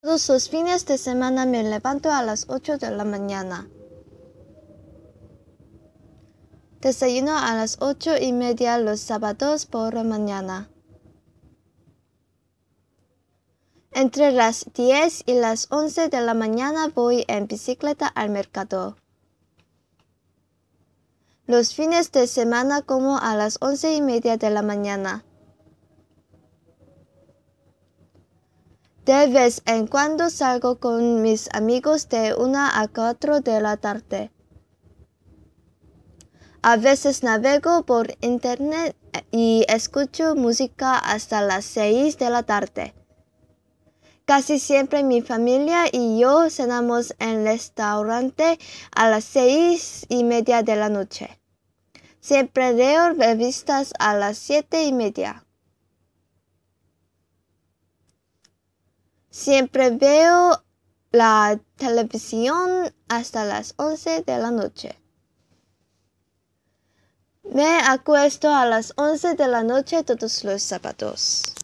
Todos los fines de semana me levanto a las 8 de la mañana. Desayuno a las ocho y media los sábados por la mañana. Entre las 10 y las 11 de la mañana voy en bicicleta al mercado. Los fines de semana como a las once y media de la mañana. De vez en cuando salgo con mis amigos de una a cuatro de la tarde. A veces navego por internet y escucho música hasta las seis de la tarde. Casi siempre mi familia y yo cenamos en el restaurante a las seis y media de la noche. Siempre leo revistas a las siete y media. Siempre veo la televisión hasta las once de la noche. Me acuesto a las once de la noche todos los sábados.